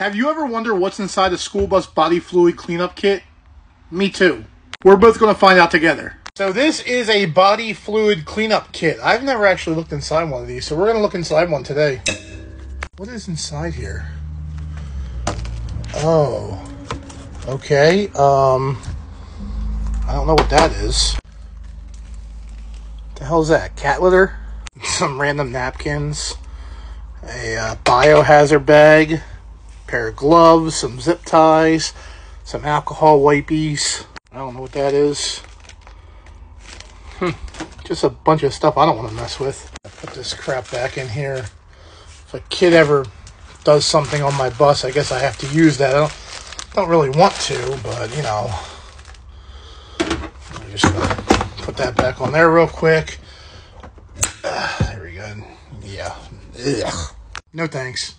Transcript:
Have you ever wondered what's inside a school bus body fluid cleanup kit? Me too. We're both going to find out together. So this is a body fluid cleanup kit. I've never actually looked inside one of these, so we're going to look inside one today. What is inside here? Oh. Okay. Um I don't know what that is. What the hell is that? Cat litter? Some random napkins. A uh, biohazard bag. Pair of gloves, some zip ties, some alcohol wipies. I don't know what that is. Hmm. Just a bunch of stuff I don't want to mess with. Put this crap back in here. If a kid ever does something on my bus, I guess I have to use that. I don't, don't really want to, but you know. I'm just gonna put that back on there real quick. Uh, there we go. Yeah. Ugh. No thanks.